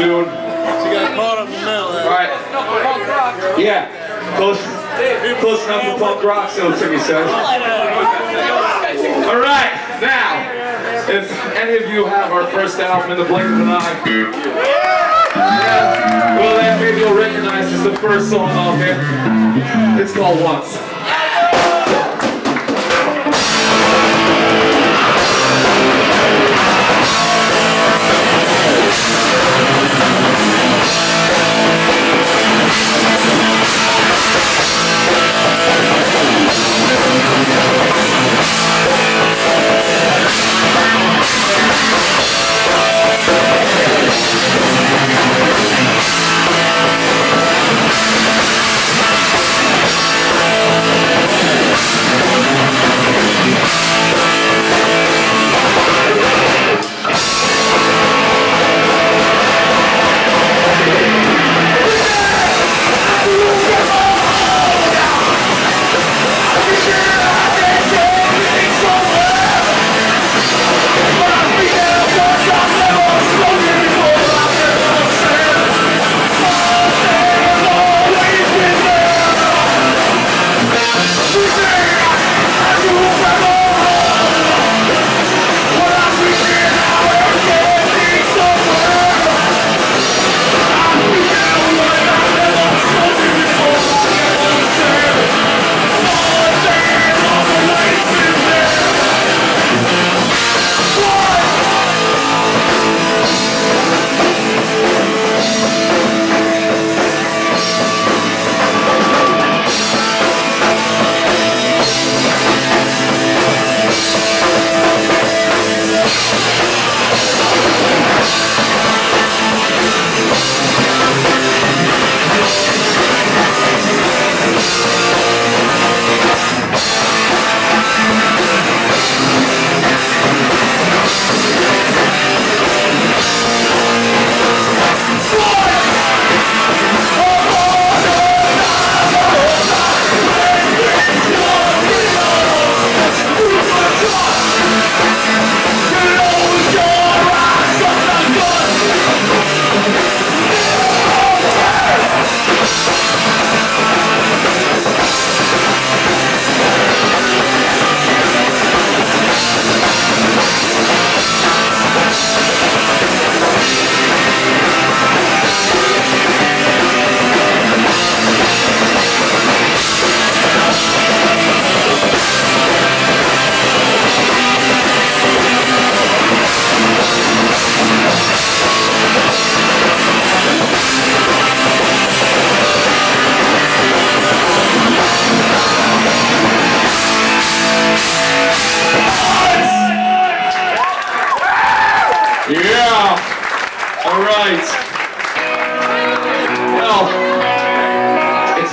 June. She got caught in the middle. All right. Yeah. Close, close enough for punk rock, so Timmy says. All right. Now, if any of you have our first album in the blink of an eye, yeah, well then maybe you'll recognize it's the first song off here. It's called Once.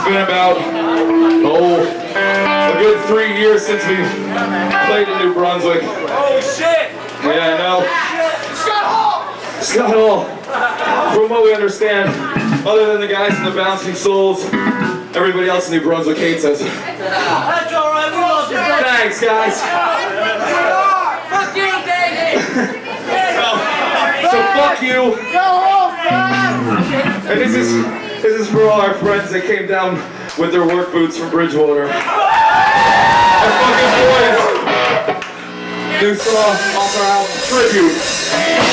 Been about oh a good three years since we played in New Brunswick. Oh shit! Yeah, I know. Scott Hall. Scott Hall. From what we understand, other than the guys in the Bouncing Souls, everybody else in New Brunswick hates us. That's alright, we love you. Thanks, guys. Fuck you, David! So fuck you. And this is is for all our friends that came down with their work boots from Bridgewater. Our fucking boys. New song off our album Tribute.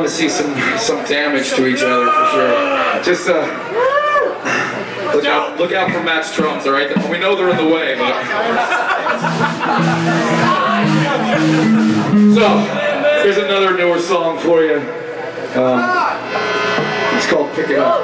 Want to see some some damage to each other for sure. Just uh, look out look out for Matt's drums, all right? We know they're in the way, but so here's another newer song for you. Um, it's called "Pick It Up."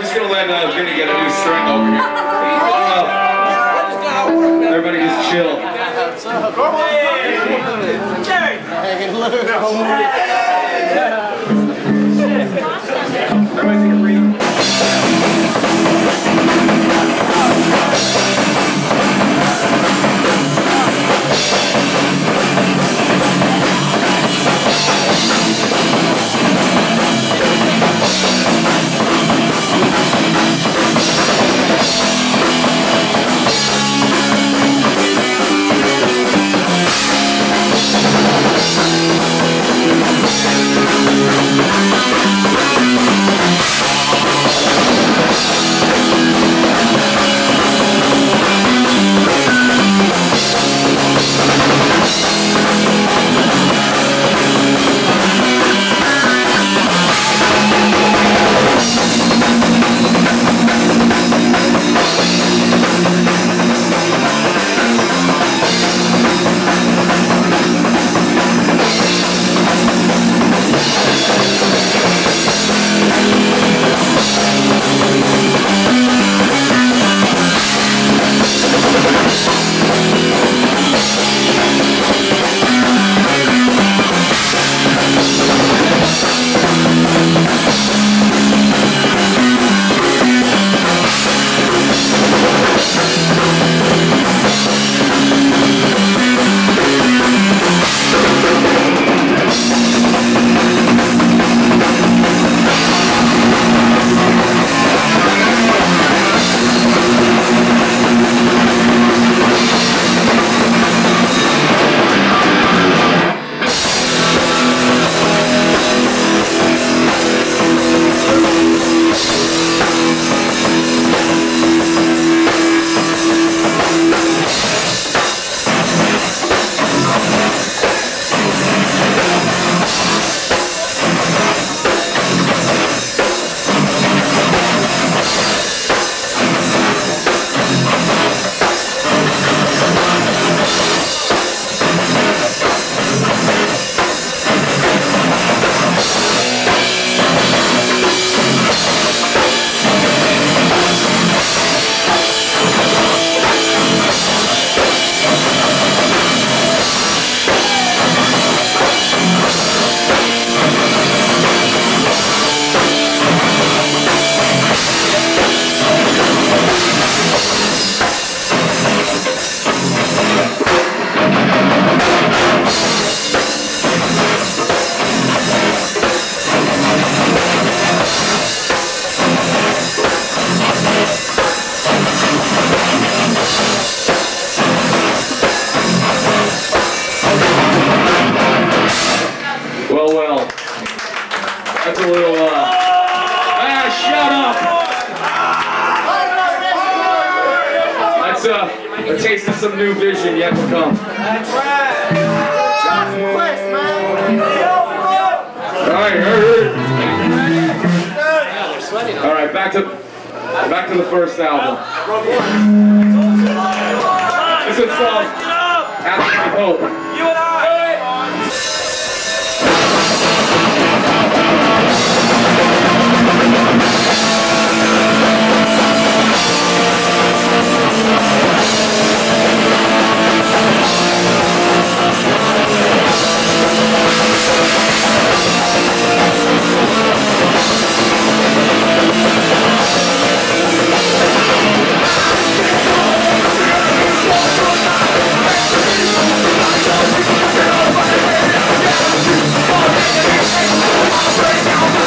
Just gonna let uh, Gritty get a new string over here. Everybody, just chill. Everybody uh, a taste of some new vision yet to come. Alright, alright. Alright, back to back to the first album. This is called After Hope. Shit.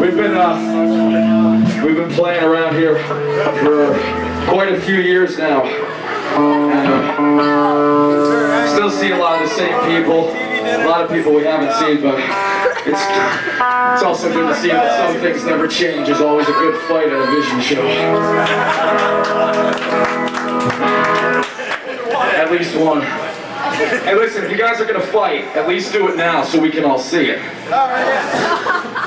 Been uh we've been playing around here for quite a few years now. And, uh, still see a lot of the same people. A lot of people we haven't seen, but it's it's also good to see that some things never change. There's always a good fight at a vision show. At least one. Hey, listen, if you guys are gonna fight, at least do it now so we can all see it.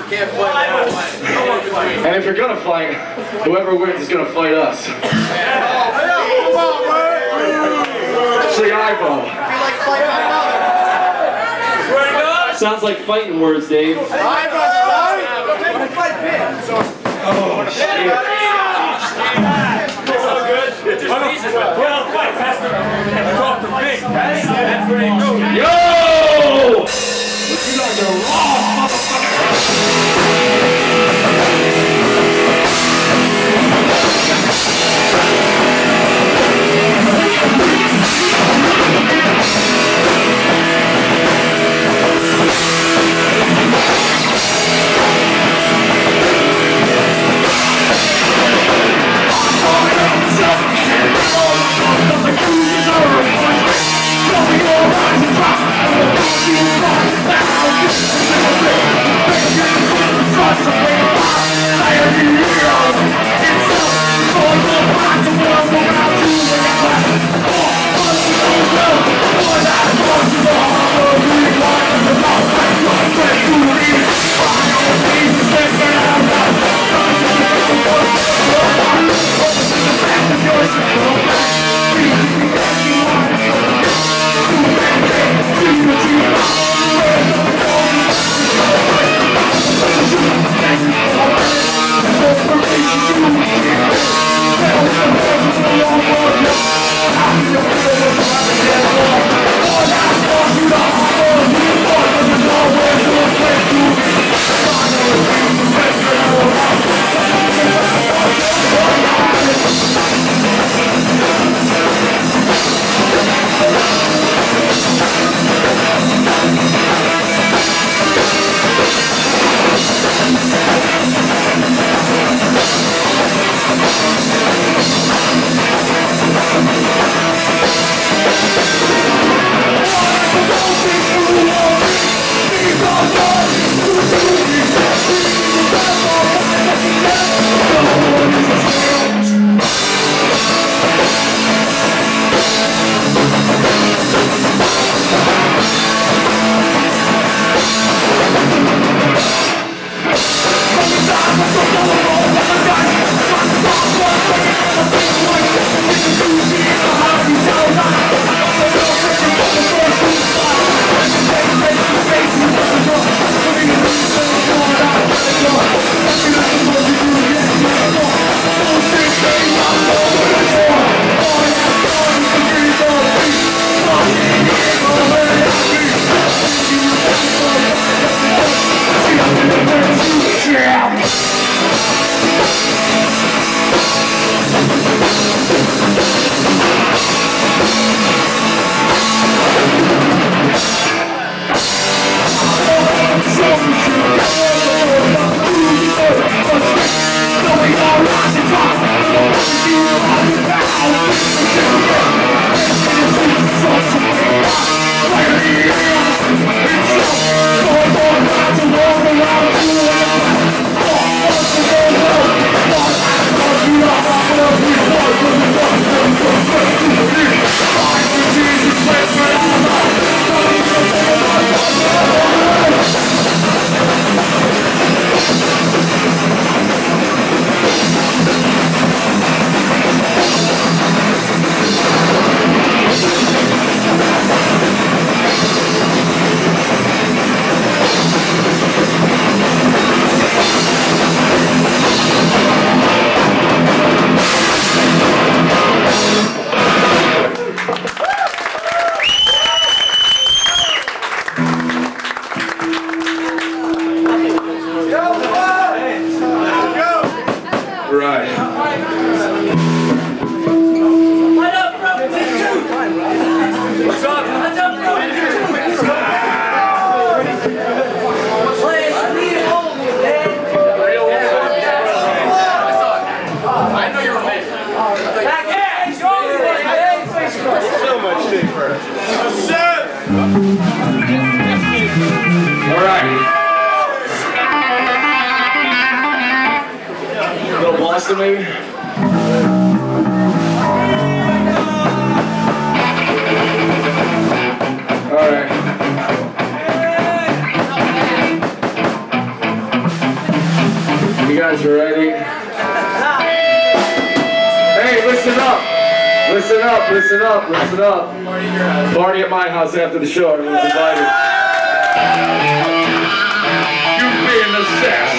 Can't fight now. And if you're gonna fight, whoever wins is gonna fight us. Say Ivo. Sounds like fighting words, Dave. Oh, shit. Well, fight, Pastor. Talk to Vic. That's where they go. Yo! You guys are raw, Right. Boston, maybe? Alright. You guys ready? Hey, listen up! Listen up, listen up, listen up. Party at my house after the show, everyone's invited. You being the sex.